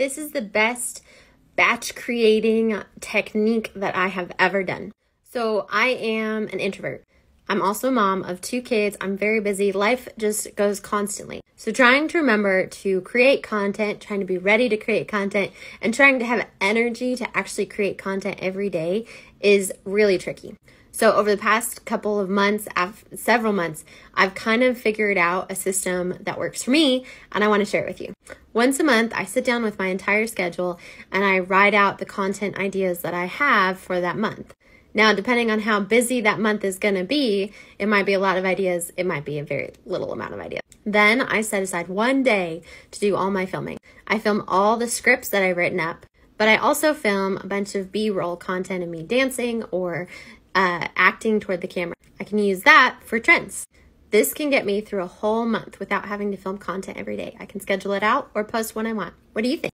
This is the best batch creating technique that I have ever done. So, I am an introvert. I'm also a mom of two kids. I'm very busy. Life just goes constantly. So, trying to remember to create content, trying to be ready to create content, and trying to have energy to actually create content every day is really tricky. So, over the past couple of months, several months, I've kind of figured out a system that works for me, and I want to share it with you. Once a month, I sit down with my entire schedule and I write out the content ideas that I have for that month. Now, depending on how busy that month is going to be, it might be a lot of ideas, it might be a very little amount of ideas. Then I set aside one day to do all my filming. I film all the scripts that I've written up, but I also film a bunch of B roll content of me dancing or uh, acting toward the camera. I can use that for trends. This can get me through a whole month without having to film content every day. I can schedule it out or post when I want. What do you think?